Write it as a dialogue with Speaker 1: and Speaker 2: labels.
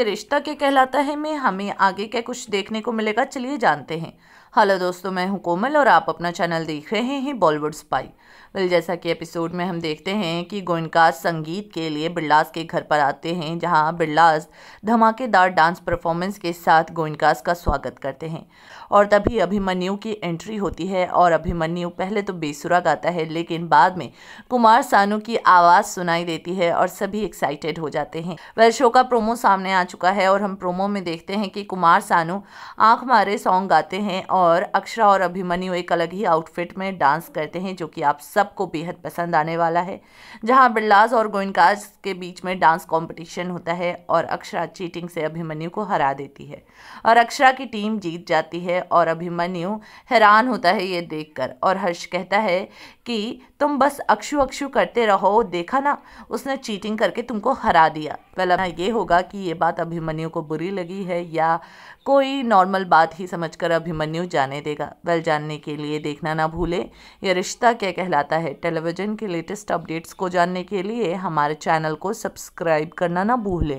Speaker 1: ये रिश्ता क्या कहलाता है? में, हमें आगे क्या कुछ देखने को मिलेगा? चलिए जानते हैं। हेलो दोस्तों, मैं हूँ कोमल और आप अपना चैनल देख रहे हैं बॉलीवुड स्पाई। वेल, जैसा कि एपिसोड में हम देखते हैं कि गोइनकाज संगीत के लिए बिरलास के घर पर आते हैं, जहाँ बिरलास धमाकेदार डांस परफॉर्मेंस के साथ गोइनकाज का स्वागत करते हैं। और तभी अभिमन्यु की एंट्री होती है और अभिमन्यु पहले तो बेसुरा गाता है, लेकिन बाद में कुमार सानू की आवाज़ सुनाई देती है और सभी एक्साइटेड हो जाते हैं। वेल, शो का प्रोमो सामने आ चुका है और हम प्रोमो में देखते हैं कि कुमार सानू आँख मारे सॉन्ग गाते हैं और अक्षरा और अभिमन्यु एक अलग ही आउटफिट में डांस करते हैं, जो कि आप सबको बेहद पसंद आने वाला है। जहाँ बिरलास और गोइनकाज के बीच में डांस कंपटीशन होता है और अक्षरा चीटिंग से अभिमन्यु को हरा देती है। और अक्षरा की टीम जीत जाती है और अभिमन्यु हैरान होता है ये देखकर और हर्ष कहता है कि तुम बस अक्षु अक्षु करते रहो, देखा ना, उसने चीटिंग करके तुमको हरा दिया। पहला ये होगा कि ये बात अभिमन्यु को बुरी लगी है या कोई नॉर्मल बात ही समझकर अभिमन्यु जाने देगा। वेल जानने के लिए देखना ना भूलें। यह रिश्ता क्या कहलाता है? टेलीविज़न के लेटेस्ट अपडेट्स को जानने के लिए हमारे चैनल को सब्सक्राइब करना ना भूलें।